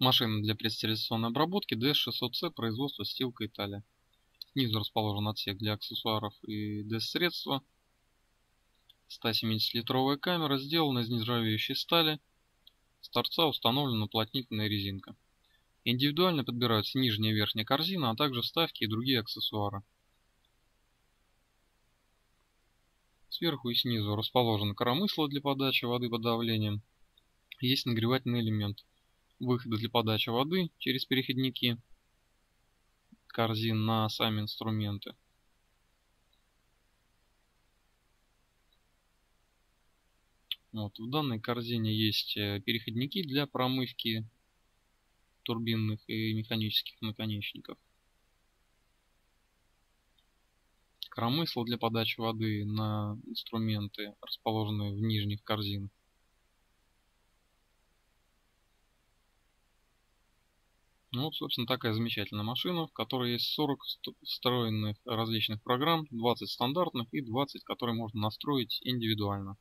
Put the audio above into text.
Машина для предстерилизационной обработки DS600C производства Стилка Италия. Снизу расположен отсек для аксессуаров и DS-средства. 170-литровая камера сделана из нержавеющей стали. С торца установлена уплотнительная резинка. Индивидуально подбираются нижняя и верхняя корзина, а также вставки и другие аксессуары. Сверху и снизу расположено коромысло для подачи воды под давлением. Есть нагревательный элемент. Выходы для подачи воды через переходники корзин на сами инструменты. Вот, в данной корзине есть э, переходники для промывки турбинных и механических наконечников. Коромысло для подачи воды на инструменты, расположенные в нижних корзинах. Ну вот, собственно, такая замечательная машина, в которой есть 40 встроенных различных программ, 20 стандартных и 20, которые можно настроить индивидуально.